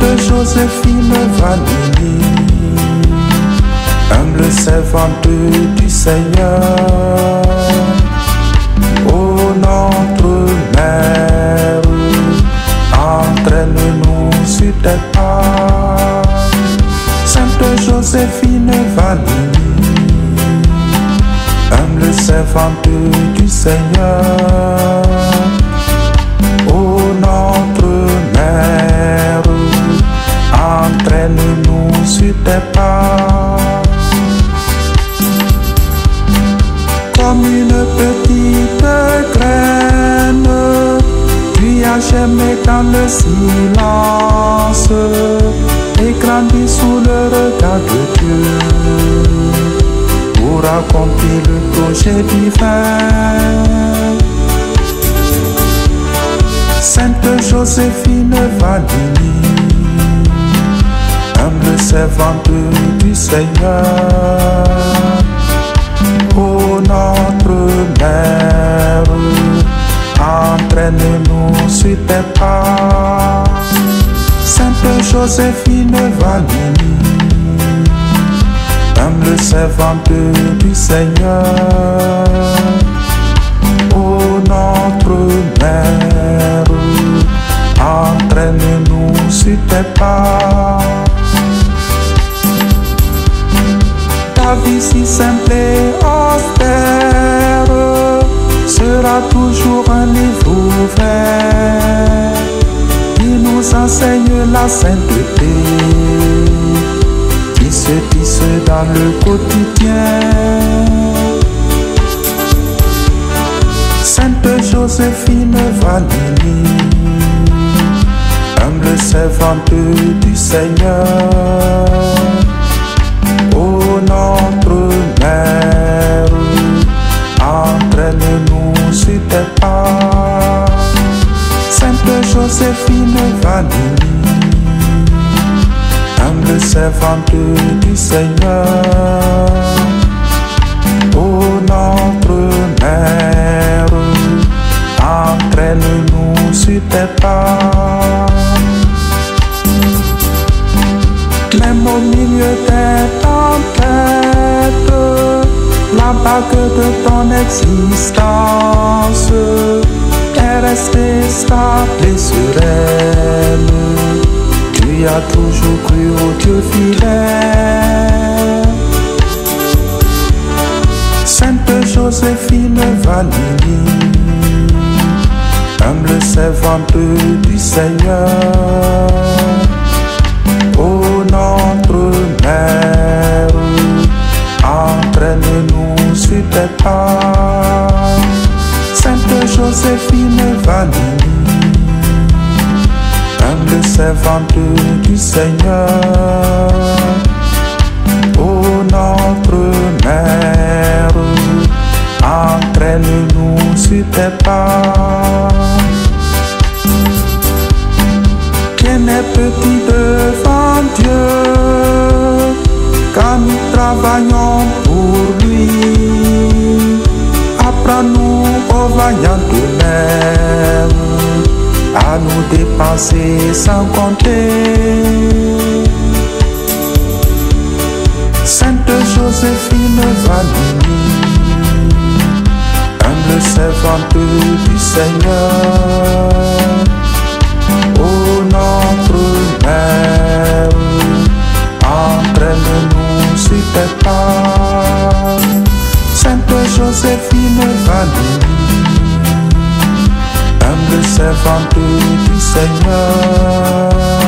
Joséphine Vanini, humble servante du Seigneur. Ô notre mère, entraîne-nous sur tes pas. Sainte Joséphine Vanini, humble servante du Seigneur. Comme une petite graine, tu as germé dans le silence et grandi sous le regard de Dieu pour accomplir le projet divin. Sainte Joséphine Vanini, humble servante du Seigneur. Notre mère, entraîne-nous sur tes pas. Sainte Joséphine Vanini, humble servante du Seigneur. Ô notre mère, entraîne-nous sur tes pas. Ta vie si simple et austère sera toujours un livre ouvert qui nous enseigne la sainteté qui se tisse dans le quotidien. Sainte Joséphine Vanini, humble servante du Seigneur. Servante du Seigneur. Ô notre mère, entraîne-nous sur tes pas. Même au milieu des tempêtes, la bague de ton existence est restée stable et sereine. As toujours cru au Dieu fidèle. Sainte Joséphine Vanini, humble servante du Seigneur. Servante du Seigneur. Ô notre mère, entraîne-nous sur tes pas. Rien n'est petit devant Dieu quand nous travaillons pour lui. Apprends-nous aux vaillantes mères à nous sans compter. Sainte Joséphine va nous, humble servante du Seigneur. Ô notre Mère, entraîne-nous sur tes pas. Sainte Joséphine va le servant du Seigneur.